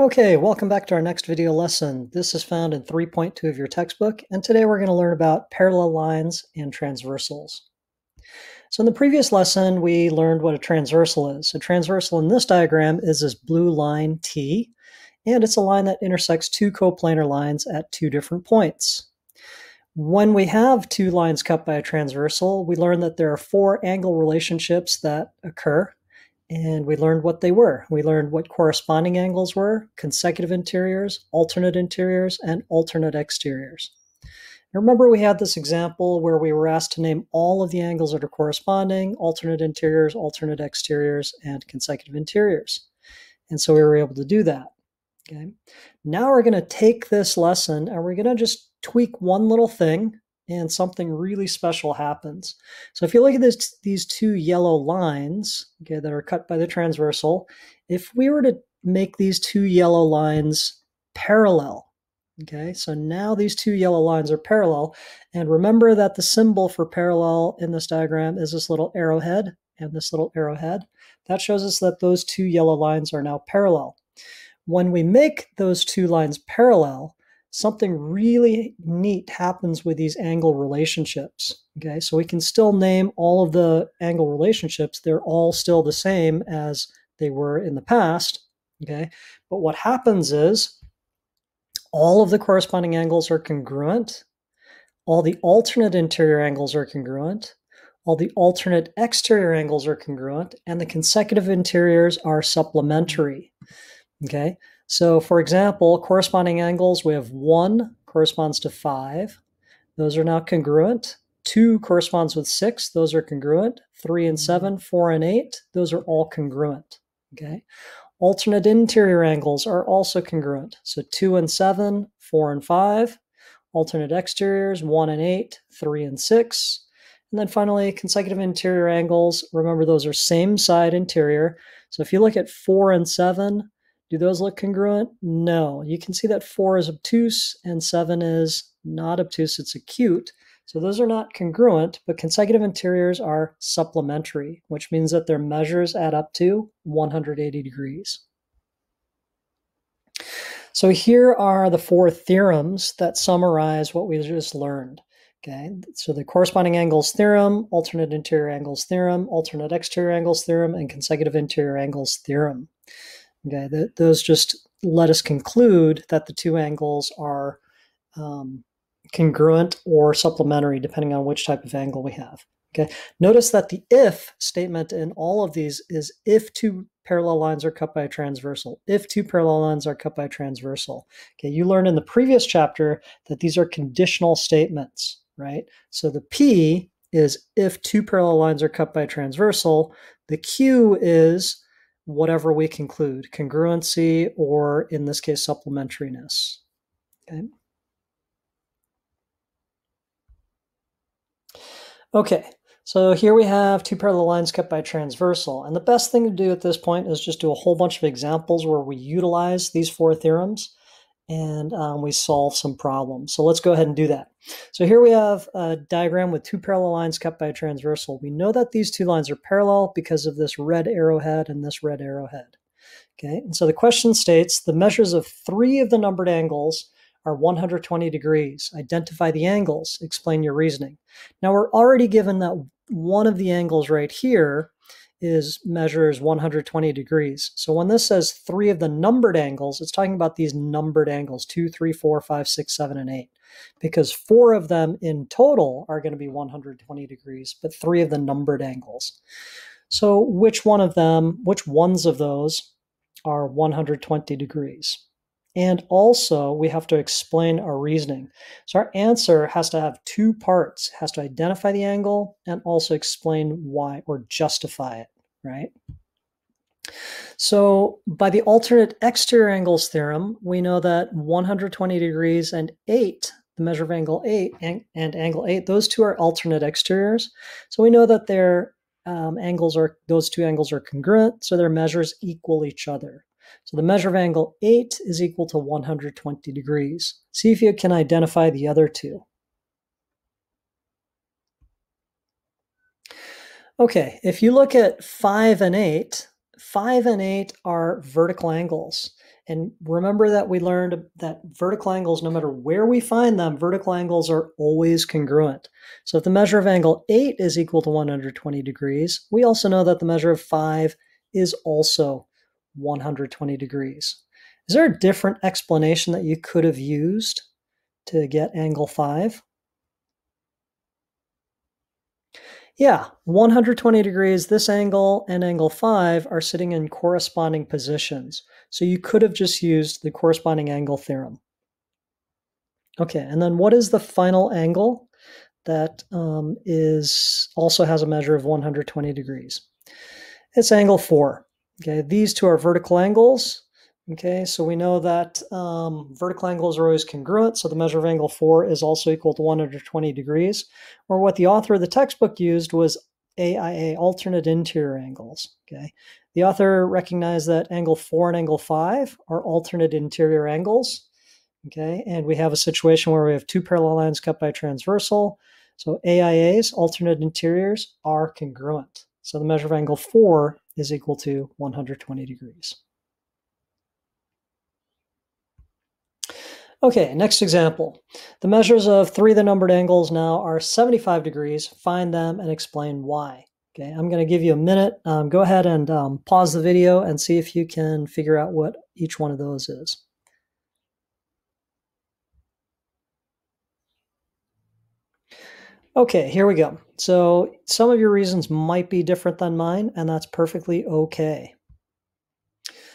Okay, welcome back to our next video lesson. This is found in 3.2 of your textbook, and today we're going to learn about parallel lines and transversals. So in the previous lesson, we learned what a transversal is. A transversal in this diagram is this blue line T, and it's a line that intersects two coplanar lines at two different points. When we have two lines cut by a transversal, we learn that there are four angle relationships that occur and we learned what they were. We learned what corresponding angles were, consecutive interiors, alternate interiors, and alternate exteriors. Remember we had this example where we were asked to name all of the angles that are corresponding, alternate interiors, alternate exteriors, and consecutive interiors. And so we were able to do that. Okay. Now we're going to take this lesson and we're going to just tweak one little thing and something really special happens. So if you look at this, these two yellow lines, okay, that are cut by the transversal, if we were to make these two yellow lines parallel, okay, so now these two yellow lines are parallel, and remember that the symbol for parallel in this diagram is this little arrowhead and this little arrowhead. That shows us that those two yellow lines are now parallel. When we make those two lines parallel, something really neat happens with these angle relationships. Okay, so we can still name all of the angle relationships. They're all still the same as they were in the past. Okay, but what happens is all of the corresponding angles are congruent. All the alternate interior angles are congruent. All the alternate exterior angles are congruent, and the consecutive interiors are supplementary. Okay, so for example, corresponding angles, we have 1 corresponds to 5. Those are now congruent. 2 corresponds with 6. Those are congruent. 3 and mm-hmm. 7, 4 and 8, those are all congruent. Okay. Alternate interior angles are also congruent. So 2 and 7, 4 and 5. Alternate exteriors, 1 and 8, 3 and 6. And then finally, consecutive interior angles. Remember, those are same side interior. So if you look at 4 and 7, do those look congruent? No. You can see that 4 is obtuse and 7 is not obtuse, it's acute. So those are not congruent, but consecutive interiors are supplementary, which means that their measures add up to 180 degrees. So here are the four theorems that summarize what we just learned. Okay, so the corresponding angles theorem, alternate interior angles theorem, alternate exterior angles theorem, and consecutive interior angles theorem. Okay, those just let us conclude that the two angles are um, congruent or supplementary, depending on which type of angle we have. Okay, notice that the if statement in all of these is if two parallel lines are cut by a transversal, if two parallel lines are cut by a transversal. Okay, you learned in the previous chapter that these are conditional statements, right? So the P is if two parallel lines are cut by a transversal, the Q is whatever we conclude, congruency or in this case, supplementariness. Okay. Okay, so here we have two parallel lines cut by transversal. And the best thing to do at this point is just do a whole bunch of examples where we utilize these four theorems and um, we solve some problems. So let's go ahead and do that. So here we have a diagram with two parallel lines cut by a transversal. We know that these two lines are parallel because of this red arrowhead and this red arrowhead. Okay, and so the question states the measures of three of the numbered angles are 120 degrees. Identify the angles. Explain your reasoning. Now we're already given that one of the angles right here is measures 120 degrees. So when this says three of the numbered angles, it's talking about these numbered angles, two, three, four, five, six, seven, and eight, because four of them in total are going to be 120 degrees, but three of the numbered angles. So which one of them, which ones of those are 120 degrees? And also, we have to explain our reasoning. So our answer has to have two parts. Has to identify the angle and also explain why or justify it, right? So by the alternate exterior angles theorem, we know that 120 degrees and 8, the measure of angle 8 and, and angle 8, those two are alternate exteriors. So we know that their um, angles are, those two angles are congruent, so their measures equal each other. So the measure of angle 8 is equal to 120 degrees. See if you can identify the other two. Okay, if you look at 5 and 8, 5 and 8 are vertical angles. And remember that we learned that vertical angles, no matter where we find them, vertical angles are always congruent. So if the measure of angle 8 is equal to 120 degrees, we also know that the measure of 5 is also 120 degrees. Is there a different explanation that you could have used to get angle 5? Yeah, 120 degrees, this angle and angle 5 are sitting in corresponding positions. So you could have just used the corresponding angle theorem. Okay, and then what is the final angle that um, is also has a measure of 120 degrees? It's angle 4. Okay, these two are vertical angles. Okay, so we know that um, vertical angles are always congruent, so the measure of angle 4 is also equal to 120 degrees. Or what the author of the textbook used was AIA, alternate interior angles. Okay, the author recognized that angle 4 and angle 5 are alternate interior angles. Okay, and we have a situation where we have two parallel lines cut by transversal. So AIAs, alternate interiors, are congruent. So the measure of angle 4 is equal to 120 degrees. Okay, next example. The measures of three of the numbered angles now are 75 degrees. Find them and explain why. Okay, I'm going to give you a minute. Um, go ahead and um, pause the video and see if you can figure out what each one of those is. Okay, here we go. So some of your reasons might be different than mine, and that's perfectly okay.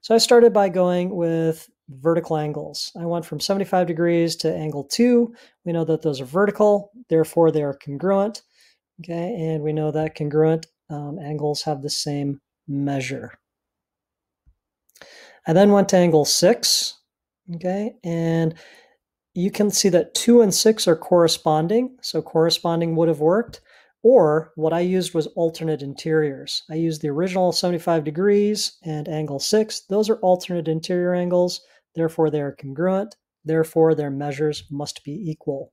So I started by going with vertical angles. I went from 75 degrees to angle 2. We know that those are vertical, therefore they are congruent. Okay, and we know that congruent um, angles have the same measure. I then went to angle 6. Okay, and you can see that 2 and 6 are corresponding, so corresponding would have worked. Or what I used was alternate interiors. I used the original 75 degrees and angle 6. Those are alternate interior angles. Therefore, they are congruent. Therefore, their measures must be equal.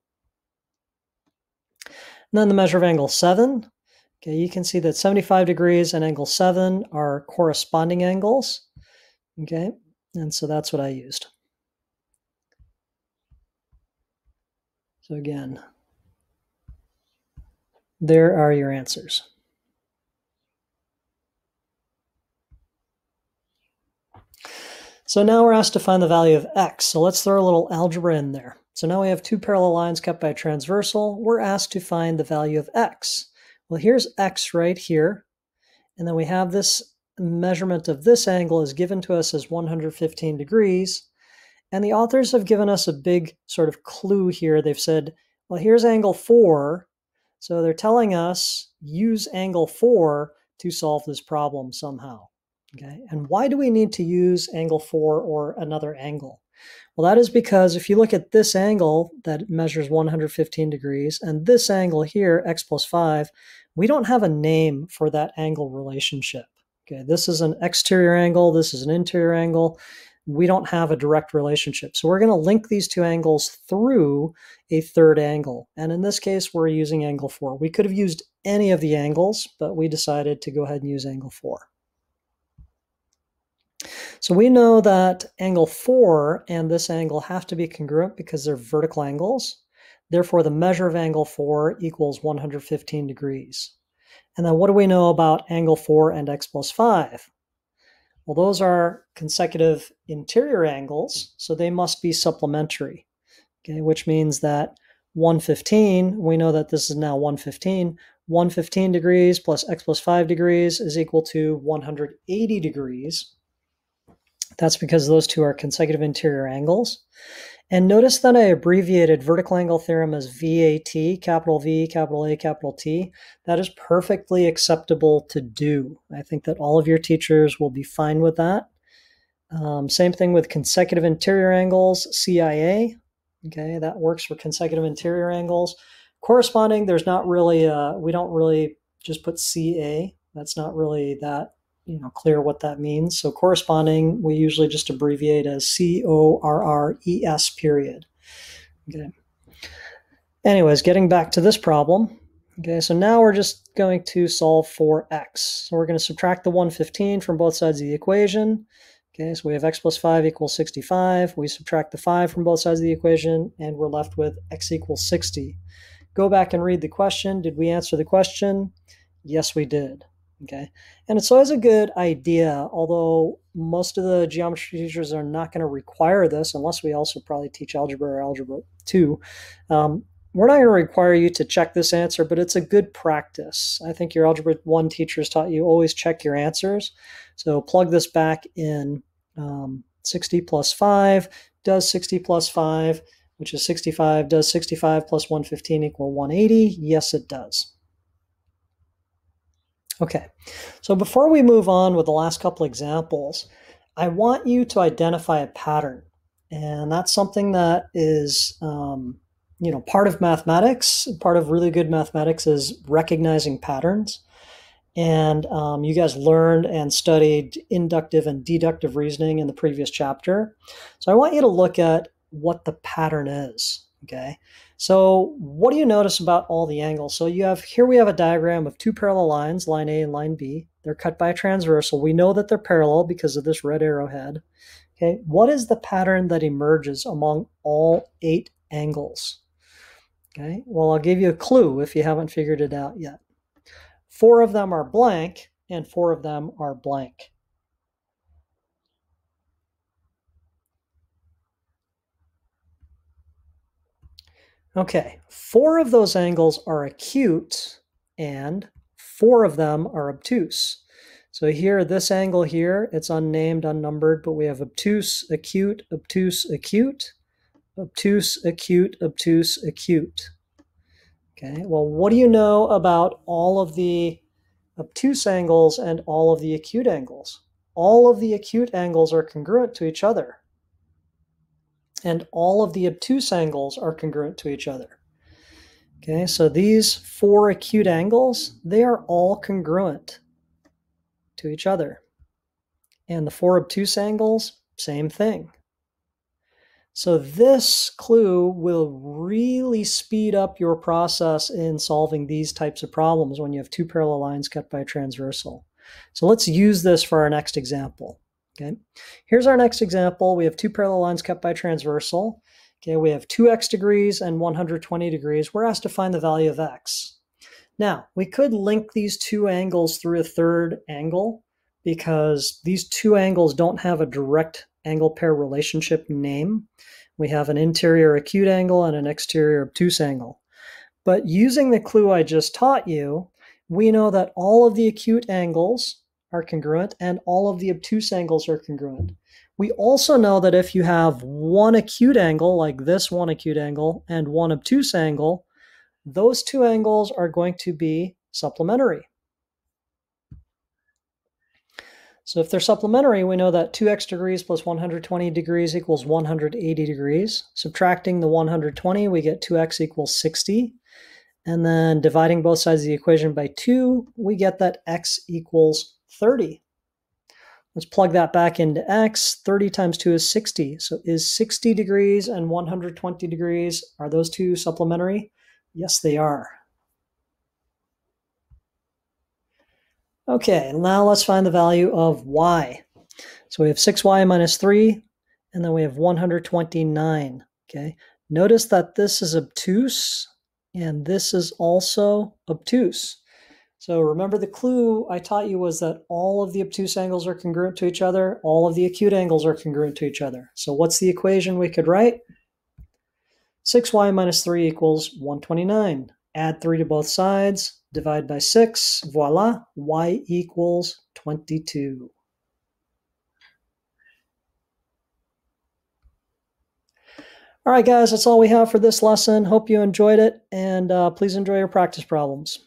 And then the measure of angle 7. Okay, you can see that 75 degrees and angle 7 are corresponding angles. Okay, and so that's what I used. So again, there are your answers. So now we're asked to find the value of x. So let's throw a little algebra in there. So now we have two parallel lines cut by a transversal. We're asked to find the value of x. Well, here's x right here. And then we have this measurement of this angle is given to us as 115 degrees. And the authors have given us a big sort of clue here. They've said, well, here's angle 4. So they're telling us use angle 4 to solve this problem somehow. Okay, and why do we need to use angle 4 or another angle? Well, that is because if you look at this angle that measures 115 degrees and this angle here, x plus 5, we don't have a name for that angle relationship. Okay, this is an exterior angle, this is an interior angle. We don't have a direct relationship. So we're going to link these two angles through a third angle. And in this case, we're using angle 4. We could have used any of the angles, but we decided to go ahead and use angle 4. So we know that angle 4 and this angle have to be congruent because they're vertical angles. Therefore, the measure of angle 4 equals 115 degrees. And then what do we know about angle 4 and x plus 5? Well, those are consecutive interior angles, so they must be supplementary, okay, which means that 115, we know that this is now 115. 115 degrees plus x plus 5 degrees is equal to 180 degrees. That's because those two are consecutive interior angles. And notice that I abbreviated vertical angle theorem as VAT, capital V, capital A, capital T. That is perfectly acceptable to do. I think that all of your teachers will be fine with that. Um, same thing with consecutive interior angles, CIA. Okay, that works for consecutive interior angles. Corresponding, there's not really, a, we don't really just put CA. That's not really that you know clear what that means. So corresponding, we usually just abbreviate as C O R R E S period. Okay. Anyways, getting back to this problem. Okay, so now we're just going to solve for x. So we're going to subtract the 115 from both sides of the equation. Okay, so we have x plus 5 equals 65. We subtract the 5 from both sides of the equation, and we're left with x equals 60. Go back and read the question. Did we answer the question? Yes, we did. Okay, and it's always a good idea, although most of the geometry teachers are not going to require this unless we also probably teach algebra or algebra 2. Um, we're not going to require you to check this answer, but it's a good practice. I think your Algebra 1 teachers taught you always check your answers. So plug this back in um, 60 plus 5 does 60 plus 5, which is 65. Does 65 plus 115 equal 180? Yes, it does. Okay, so before we move on with the last couple examples, I want you to identify a pattern. And that's something that is um, you know, part of mathematics, part of really good mathematics is recognizing patterns. And um, you guys learned and studied inductive and deductive reasoning in the previous chapter. So I want you to look at what the pattern is. Okay. So what do you notice about all the angles? So you have here we have a diagram of two parallel lines, line A and line B. They're cut by a transversal. We know that they're parallel because of this red arrowhead. Okay. What is the pattern that emerges among all eight angles? Okay, well, I'll give you a clue if you haven't figured it out yet. Four of them are blank, and four of them are blank. Okay, four of those angles are acute, and four of them are obtuse. So here, this angle here, it's unnamed, unnumbered, but we have obtuse, acute, obtuse, acute obtuse, acute, obtuse, acute. Okay, well, what do you know about all of the obtuse angles and all of the acute angles? All of the acute angles are congruent to each other. And all of the obtuse angles are congruent to each other. Okay, so these four acute angles, they are all congruent to each other. And the four obtuse angles, same thing. So this clue will really speed up your process in solving these types of problems when you have two parallel lines cut by a transversal. So let's use this for our next example. Okay, here's our next example. We have two parallel lines cut by transversal. Okay, we have 2x degrees and 120 degrees. We're asked to find the value of x. Now, we could link these two angles through a third angle because these two angles don't have a direct angle pair relationship name. We have an interior acute angle and an exterior obtuse angle. But using the clue I just taught you, we know that all of the acute angles are congruent and all of the obtuse angles are congruent. We also know that if you have one acute angle, like this one acute angle, and one obtuse angle, those two angles are going to be supplementary. So if they're supplementary, we know that 2x degrees plus 120 degrees equals 180 degrees. Subtracting the 120, we get 2x equals 60. And then dividing both sides of the equation by 2, we get that x equals 30. Let's plug that back into x. 30 times 2 is 60. So is 60 degrees and 120 degrees, are those two supplementary? Yes, they are. Okay, now let's find the value of y. So we have 6y minus 3, and then we have 129. Okay, notice that this is obtuse, and this is also obtuse. So remember the clue I taught you was that all of the obtuse angles are congruent to each other, all of the acute angles are congruent to each other. So what's the equation we could write? 6y minus 3 equals 129. Add 3 to both sides, divide by 6, voila, y equals 22. All right, guys, that's all we have for this lesson. Hope you enjoyed it, and uh, please enjoy your practice problems.